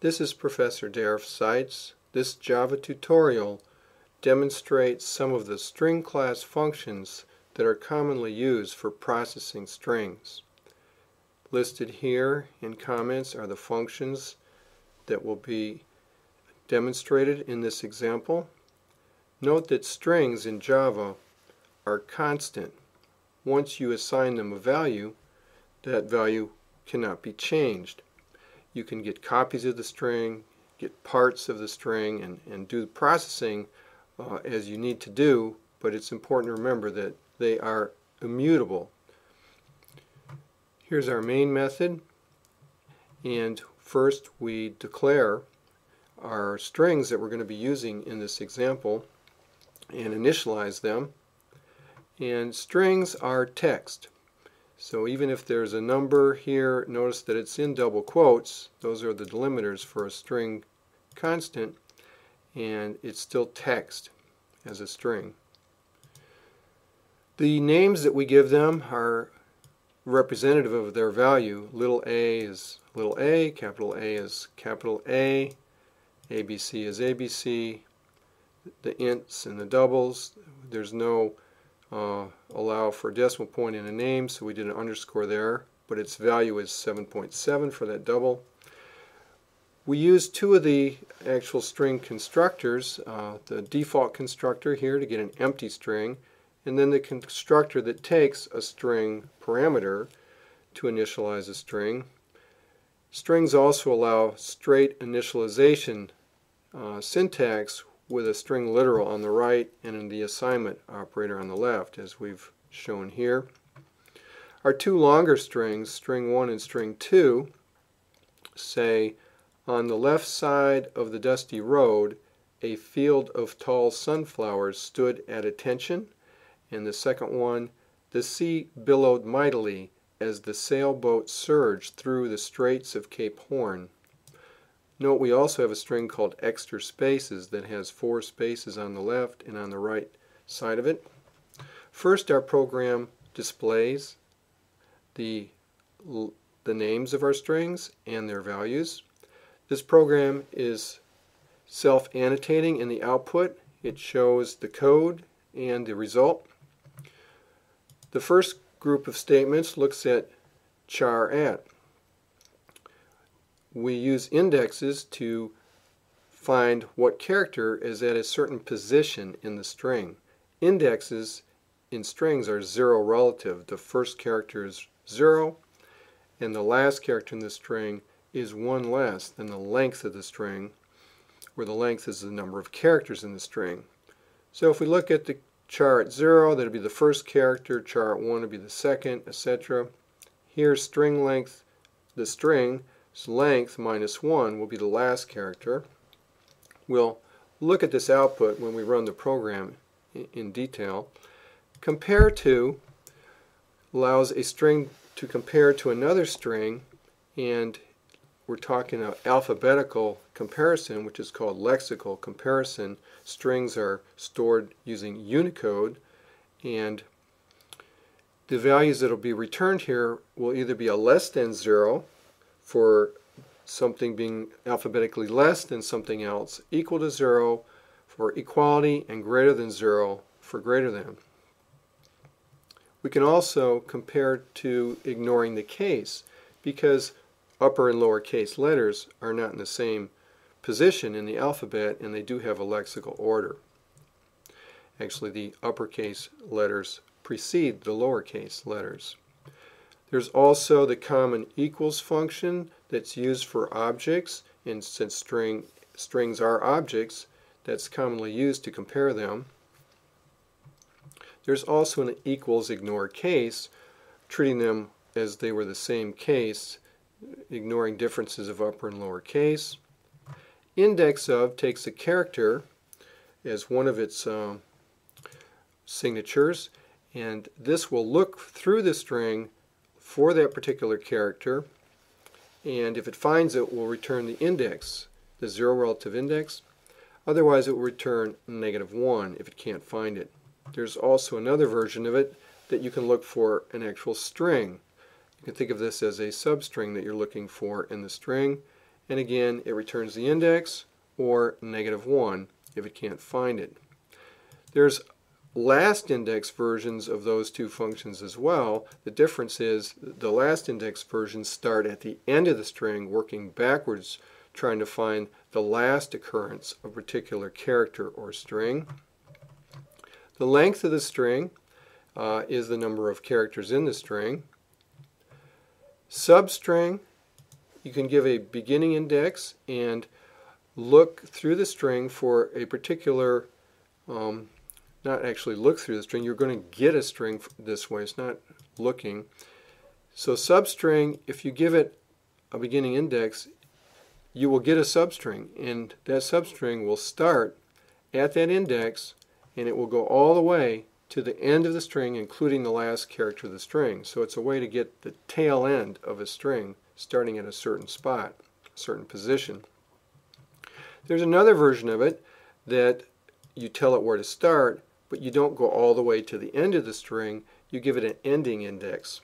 This is Professor Derrf Seitz. This Java tutorial demonstrates some of the string class functions that are commonly used for processing strings. Listed here in comments are the functions that will be demonstrated in this example. Note that strings in Java are constant. Once you assign them a value, that value cannot be changed. You can get copies of the string, get parts of the string, and, and do the processing uh, as you need to do, but it's important to remember that they are immutable. Here's our main method, and first we declare our strings that we're going to be using in this example and initialize them. And strings are text. So even if there's a number here, notice that it's in double quotes. Those are the delimiters for a string constant, and it's still text as a string. The names that we give them are representative of their value. Little a is little a, capital A is capital A, ABC is ABC, the ints and the doubles. There's no uh, allow for a decimal point in a name, so we did an underscore there, but its value is 7.7 for that double. We use two of the actual string constructors, uh, the default constructor here to get an empty string, and then the constructor that takes a string parameter to initialize a string. Strings also allow straight initialization uh, syntax with a string literal on the right and in the assignment operator on the left as we've shown here. Our two longer strings, string 1 and string 2, say on the left side of the dusty road a field of tall sunflowers stood at attention and the second one the sea billowed mightily as the sailboat surged through the straits of Cape Horn. Note we also have a string called extra spaces that has four spaces on the left and on the right side of it. First our program displays the, the names of our strings and their values. This program is self-annotating in the output. It shows the code and the result. The first group of statements looks at char at we use indexes to find what character is at a certain position in the string. Indexes in strings are zero relative. The first character is zero and the last character in the string is one less than the length of the string where the length is the number of characters in the string. So if we look at the char at 0, that would be the first character, char at 1 would be the second, etc. Here string length, the string length minus 1 will be the last character. We'll look at this output when we run the program in detail. Compare to allows a string to compare to another string and we're talking about alphabetical comparison which is called lexical comparison. Strings are stored using Unicode and the values that will be returned here will either be a less than 0 for something being alphabetically less than something else equal to 0 for equality and greater than 0 for greater than. We can also compare to ignoring the case because upper and lower case letters are not in the same position in the alphabet and they do have a lexical order. Actually the uppercase letters precede the lowercase letters. There's also the common equals function that's used for objects, and since string, strings are objects, that's commonly used to compare them. There's also an equals ignore case, treating them as they were the same case, ignoring differences of upper and lower case. Index of takes a character as one of its um, signatures, and this will look through the string for that particular character and if it finds it, will return the index, the zero relative index. Otherwise, it will return negative 1 if it can't find it. There's also another version of it that you can look for an actual string. You can think of this as a substring that you're looking for in the string, and again it returns the index or negative 1 if it can't find it. There's last index versions of those two functions as well. The difference is the last index versions start at the end of the string working backwards trying to find the last occurrence of a particular character or string. The length of the string uh, is the number of characters in the string. Substring, you can give a beginning index and look through the string for a particular um, not actually look through the string. You're going to get a string this way. It's not looking. So substring, if you give it a beginning index, you will get a substring. And that substring will start at that index and it will go all the way to the end of the string, including the last character of the string. So it's a way to get the tail end of a string starting at a certain spot, a certain position. There's another version of it that you tell it where to start, but you don't go all the way to the end of the string, you give it an ending index.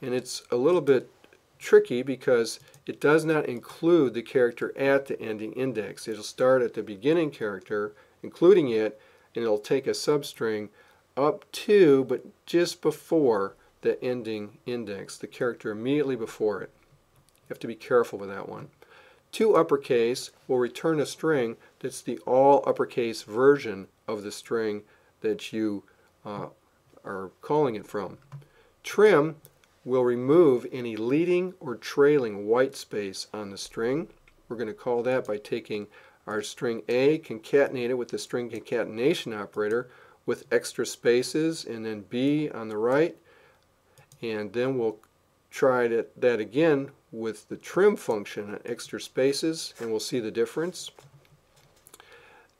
And it's a little bit tricky because it does not include the character at the ending index. It'll start at the beginning character, including it, and it'll take a substring up to, but just before the ending index, the character immediately before it. You have to be careful with that one. To uppercase will return a string that's the all uppercase version of the string that you uh, are calling it from. Trim will remove any leading or trailing white space on the string. We're going to call that by taking our string A, concatenate it with the string concatenation operator with extra spaces, and then B on the right. And then we'll try that again with the trim function, and extra spaces, and we'll see the difference.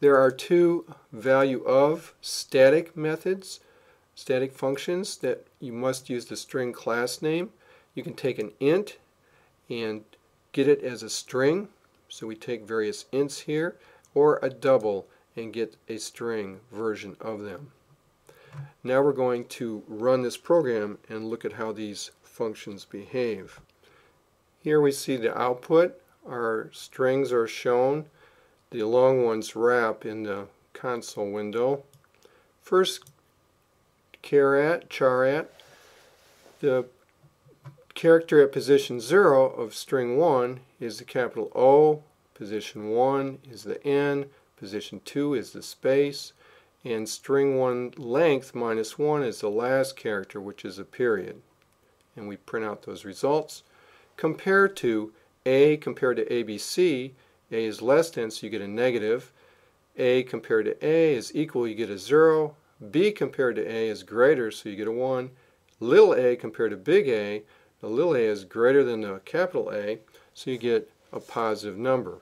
There are two value of static methods, static functions that you must use the string class name. You can take an int and get it as a string. So we take various ints here, or a double and get a string version of them. Now we're going to run this program and look at how these functions behave. Here we see the output. Our strings are shown the long ones wrap in the console window. First char charat, the character at position 0 of string 1 is the capital O, position 1 is the N, position 2 is the space, and string 1 length minus 1 is the last character, which is a period. And we print out those results. Compare to A compared to ABC, a is less than, so you get a negative. A compared to A is equal, you get a 0. B compared to A is greater, so you get a 1. Little a compared to big A, the little a is greater than the capital A, so you get a positive number.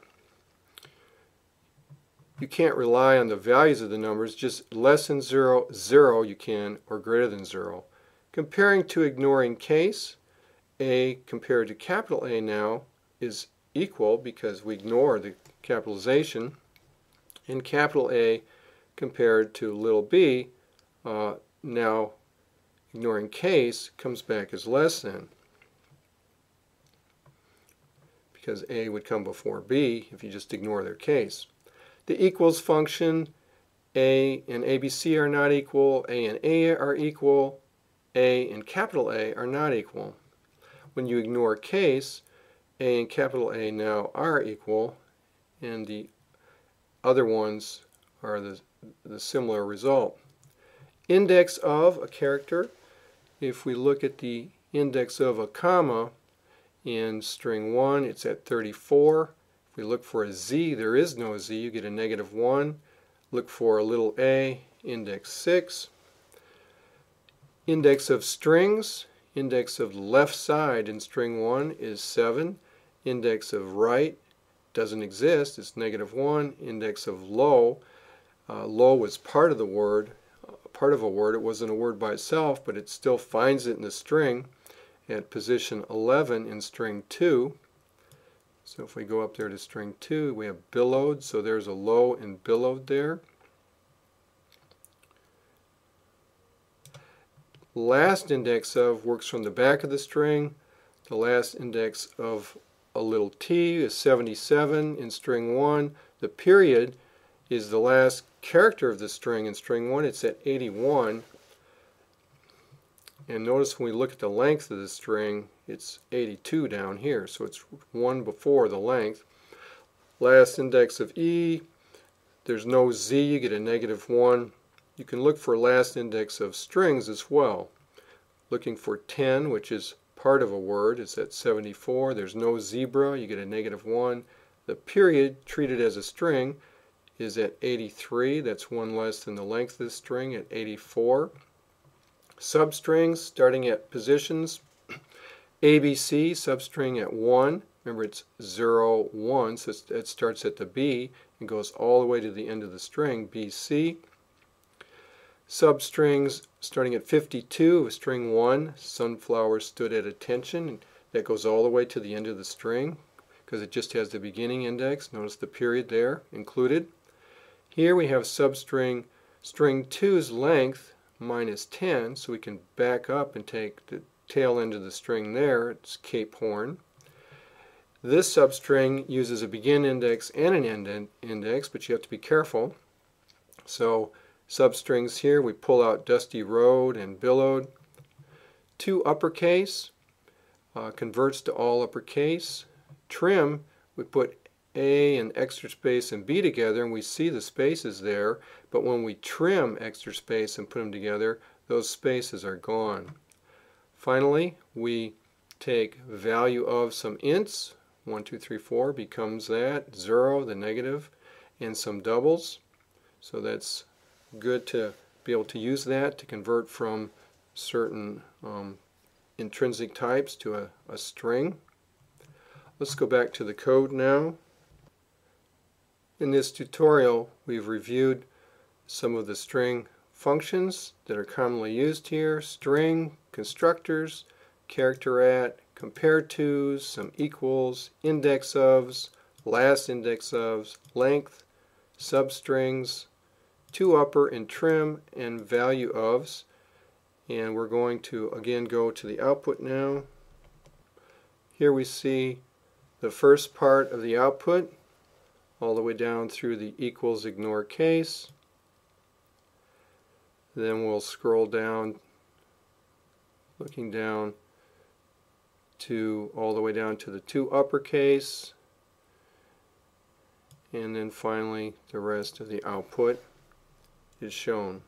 You can't rely on the values of the numbers, just less than 0, 0 you can, or greater than 0. Comparing to ignoring case, A compared to capital A now is equal because we ignore the capitalization and capital A compared to little b uh, now ignoring case comes back as less than because A would come before B if you just ignore their case. The equals function A and ABC are not equal, A and A are equal, A and capital A are not equal. When you ignore case, a and capital A now are equal, and the other ones are the, the similar result. Index of a character, if we look at the index of a comma in string 1, it's at 34. If we look for a z, there is no z, you get a negative 1. Look for a little a, index 6. Index of strings, index of left side in string 1 is 7 index of right doesn't exist, it's negative 1. Index of low, uh, low was part of the word, part of a word. It wasn't a word by itself, but it still finds it in the string at position 11 in string 2. So if we go up there to string 2, we have billowed, so there's a low in billowed there. Last index of works from the back of the string. The last index of a little t is 77 in string 1. The period is the last character of the string in string 1. It's at 81. And notice when we look at the length of the string, it's 82 down here. So it's one before the length. Last index of E, there's no Z, you get a negative 1. You can look for last index of strings as well. Looking for 10, which is part of a word, is at 74. There's no zebra, you get a negative 1. The period, treated as a string, is at 83. That's one less than the length of the string at 84. Substrings, starting at positions, ABC, substring at 1. Remember it's 0, 1, so it starts at the B and goes all the way to the end of the string, BC. Substrings starting at 52 of string 1, sunflower stood at attention. That goes all the way to the end of the string because it just has the beginning index. Notice the period there included. Here we have substring string 2's length minus 10, so we can back up and take the tail end of the string there. It's Cape Horn. This substring uses a begin index and an end index, but you have to be careful. So substrings here, we pull out Dusty Road and Billowed. To uppercase uh, converts to all uppercase. Trim, we put A and extra space and B together and we see the spaces there, but when we trim extra space and put them together, those spaces are gone. Finally, we take value of some ints, 1, 2, 3, 4 becomes that, 0, the negative, and some doubles. So that's good to be able to use that to convert from certain um, intrinsic types to a, a string. Let's go back to the code now. In this tutorial we've reviewed some of the string functions that are commonly used here, string, constructors, character at, compare tos, some equals, index ofs, last index ofs, length, substrings, to upper and trim and value ofs. And we're going to again go to the output now. Here we see the first part of the output all the way down through the equals ignore case. Then we'll scroll down looking down to all the way down to the to uppercase and then finally the rest of the output is shown.